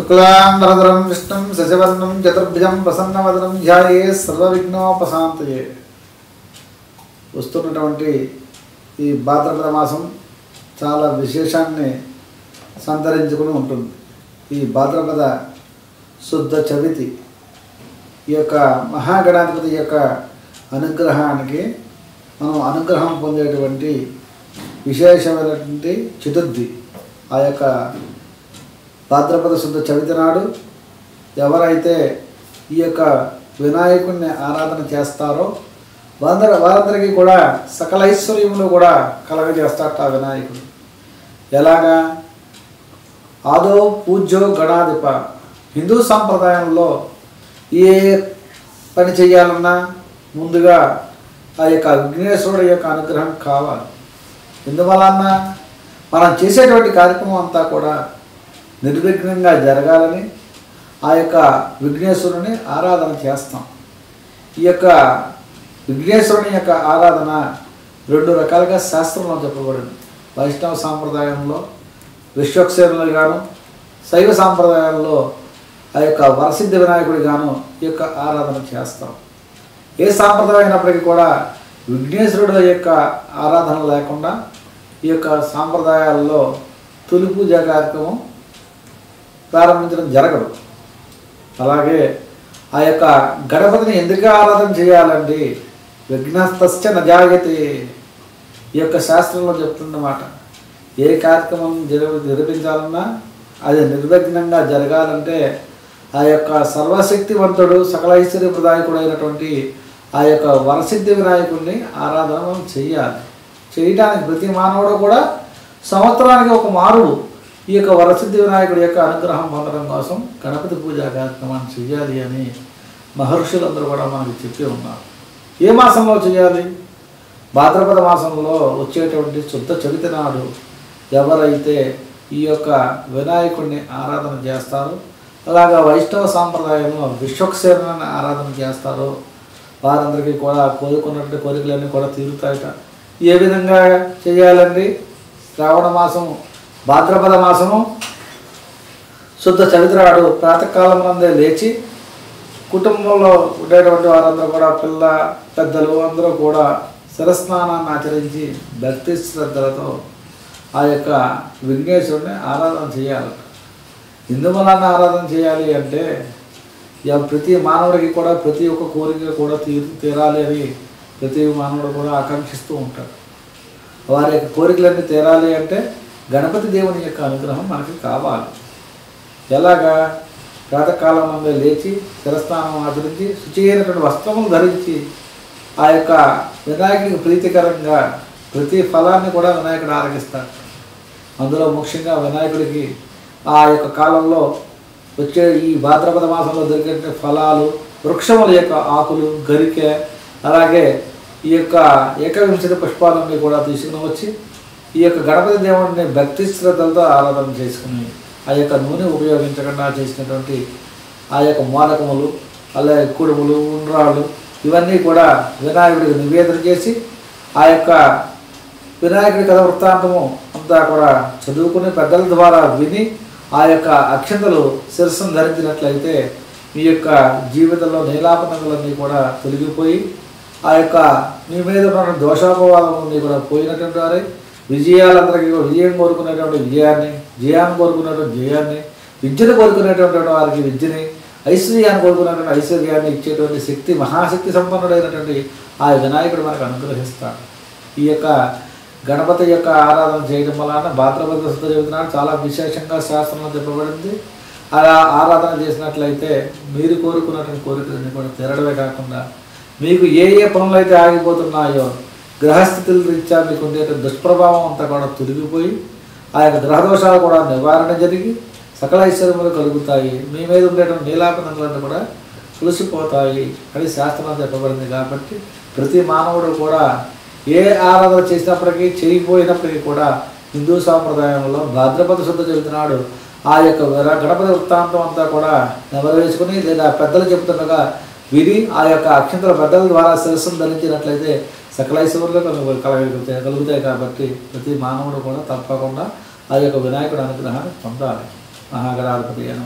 శుక్లాంబరధరం విష్ణుం శశివర్ణం చతుర్భుజం ప్రసన్నవదనం ధ్యాయే సర్వవిఘ్నోపశాంతయే వస్తున్నటువంటి ఈ భాద్రపద మాసం చాలా విశేషాన్ని సంతరించుకుని ఉంటుంది. ఈ భాద్రపద శుద్ధ చవితి ఈ యొక్క మహాగణాధిపతి యొక్క అనుగ్రహానికి మనం అనుగ్రహం పొందేటువంటి విశేషమైనటువంటి చతుర్థి. ఆ యొక్క భాద్రపద శుద్ధ చవితి నాడు ఎవరైతే ఈ యొక్క వినాయకుడిని ఆరాధన చేస్తారో వారందరి వారందరికీ కూడా సకల ఐశ్వర్యములు కూడా కలగజేస్తాట ఆ వినాయకుడు. ఎలాగా? ఆదో పూజ్యో గణాధిప. హిందూ సాంప్రదాయంలో ఏ పని చేయాలన్నా ముందుగా ఆ యొక్క విఘ్నేశ్వరుడు యొక్క అనుగ్రహం కావాలి. ఎందువలన? మనం చేసేటువంటి కార్యక్రమం అంతా కూడా నిర్విఘ్నంగా జరగాలని ఆ యొక్క విఘ్నేశ్వరుని ఆరాధన చేస్తాం. ఈ యొక్క విఘ్నేశ్వరుని యొక్క ఆరాధన రెండు రకాలుగా శాస్త్రంలో చెప్పబడింది. వైష్ణవ సాంప్రదాయంలో విశ్వక్సేనులు గాను శైవ సాంప్రదాయాల్లో ఆ యొక్క వరసిద్ధి వినాయకుడి గాను ఈ యొక్క ఆరాధన చేస్తాం. ఏ సాంప్రదాయం అయినప్పటికీ కూడా విఘ్నేశ్వరుడు యొక్క ఆరాధన లేకుండా ఈ యొక్క సాంప్రదాయాల్లో తొలి పూజ కార్యక్రమం ప్రారంభించడం జరగదు. అలాగే ఆ యొక్క గణపతిని ఎందుకు ఆరాధన చేయాలండి? విఘ్నస్తశ్చ నజాయతి ఈ యొక్క శాస్త్రంలో చెప్తుందన్నమాట ఏ కార్యక్రమం జరి జరిపించాలన్నా అది నిర్విఘ్నంగా జరగాలంటే ఆ యొక్క సర్వశక్తివంతుడు సకల ఐశ్వర్య అయినటువంటి ఆ యొక్క వరసిద్ధి వినాయకుడిని ఆరాధన చేయాలి చేయడానికి ప్రతి మానవుడు కూడా సంవత్సరానికి ఒక మారుడు ఈ యొక్క వరసిద్ధి వినాయకుడి యొక్క అనుగ్రహం పొందడం కోసం గణపతి పూజా కార్యక్రమాన్ని చేయాలి అని మహర్షులందరూ కూడా మనకు చెప్పి ఉన్నారు. ఏ మాసంలో చేయాలి? భాద్రపద మాసంలో వచ్చేటువంటి శుద్ధ చవితి నాడు ఎవరైతే ఈ యొక్క వినాయకుడిని ఆరాధన చేస్తారో అలాగా వైష్ణవ సాంప్రదాయంలో విశ్వక్సేనని ఆరాధన చేస్తారో వారందరికీ కూడా కోరుకున్నటువంటి కోరికలన్నీ కూడా తీరుతాయట. ఏ విధంగా చేయాలండి? శ్రావణ మాసం భాద్రపద మాసము. శుద్ధ చవిత్రాడు ప్రాతకాలం నందే లేచి కుటుంబంలో ఉండేటువంటి వారందరూ కూడా పిల్ల పెద్దలు అందరూ కూడా శిరస్నానాన్ని ఆచరించి భక్తి శ్రద్ధలతో ఆ యొక్క విఘ్నేశ్వరుని ఆరాధన చేయాలి ఇందువలన ఆరాధన చేయాలి అంటే ఇక ప్రతి మానవుడికి కూడా ప్రతి ఒక్క కోరిక కూడా తీరు తీరాలి అని ప్రతి మానవుడు కూడా ఆకాంక్షిస్తూ ఉంటాడు. వారి యొక్క కోరికలన్నీ తీరాలి అంటే గణపతి దేవుని యొక్క అనుగ్రహం మనకి కావాలి. ఎలాగా? ప్రాతకాలంలో లేచి శిరస్నానం ఆచరించి శుచి వస్త్రములు ధరించి ఆ యొక్క వినాయకుడికి ప్రీతికరంగా ప్రతి ఫలాన్ని కూడా వినాయకుడు ఆరగిస్తాడు అందులో ముఖ్యంగా వినాయకుడికి ఆ యొక్క కాలంలో వచ్చే ఈ భాద్రపద మాసంలో దొరికే ఫలాలు వృక్షముల యొక్క ఆకులు గరికె అలాగే ఈ యొక్క ఏకవింశతి పుష్పాలన్నీ కూడా తీసుకుని వచ్చి ఈ యొక్క గణపతి దేవుడిని భక్తి శ్రద్ధలతో ఆరాధన చేసుకుని ఆ యొక్క నూనె ఉపయోగించకుండా చేసినటువంటి ఆ యొక్క మూలకములు అలాగే కుడుములు ఉండ్రాళ్ళు ఇవన్నీ కూడా వినాయకుడికి నివేదన చేసి ఆ యొక్క వినాయకుడి కథ వృత్తాంతము అంతా కూడా చదువుకుని పెద్దల ద్వారా విని ఆ యొక్క అక్షంతలు శిరస్సును ధరించినట్లయితే మీ యొక్క జీవితంలో నీలాపనలన్నీ కూడా తొలగిపోయి ఆ యొక్క మీ మీద ఉన్న దోషాపవాదములన్నీ కూడా పోయినటువంటి వారే. విజయాలందరికీ విజయం కోరుకునేటువంటి విజయాన్ని జయాన్ని కోరుకునేటువంటి జయాన్ని విద్యను కోరుకునేటువంటి వారికి విద్యని ఐశ్వర్యాన్ని కోరుకునేటువంటి ఐశ్వర్యాన్ని ఇచ్చేటువంటి శక్తి మహాశక్తి సంపన్నుడైనటువంటి ఆ వినాయకుడు మనకు అనుగ్రహిస్తాడు. ఈ యొక్క గణపతి యొక్క ఆరాధన చేయడం వలన భాద్రపద శుద్ధ చెబుతున్నాడు చాలా విశేషంగా శాస్త్రంలో చెప్పబడింది. అలా ఆరాధన చేసినట్లయితే మీరు కోరుకున్నటువంటి కోరికలన్నీ కూడా తీరడమే కాకుండా మీకు ఏ ఏ పనులు అయితే ఆగిపోతున్నాయో గ్రహస్థితుల రీత్యా మీకు ఉండే దుష్ప్రభావం అంతా కూడా తొలగిపోయి ఆ యొక్క గ్రహదోషాలు కూడా నివారణ జరిగి సకల ఐశ్వర్యములు కలుగుతాయి. మీ మీద ఉండేటువంటి నీలాపనలన్నీ కూడా తులసిపోతాయి అని శాస్త్రం చెప్పబడింది కాబట్టి ప్రతి మానవుడు కూడా ఏ ఆరాధన చేసినప్పటికీ చేయిపోయినప్పటికీ కూడా హిందూ సాంప్రదాయంలో భాద్రపద శుద్ధ చెబుతున్నాడు ఆ యొక్క గణపతి వృత్తాంతం అంతా కూడా నెమరవేసుకుని లేదా పెద్దలు చెబుతుండగా వీరి ఆ యొక్క అక్షంతర బద్దల ద్వారా శిరస్సును ధరించినట్లయితే సకలైశ్వర్లు కలగలుగుతాయి కలుగుతాయి. కాబట్టి ప్రతి మానవుడు కూడా తప్పకుండా ఆ యొక్క వినాయకుడు అనుగ్రహాన్ని పొందాలి. మహాగణాధిపతి అయిన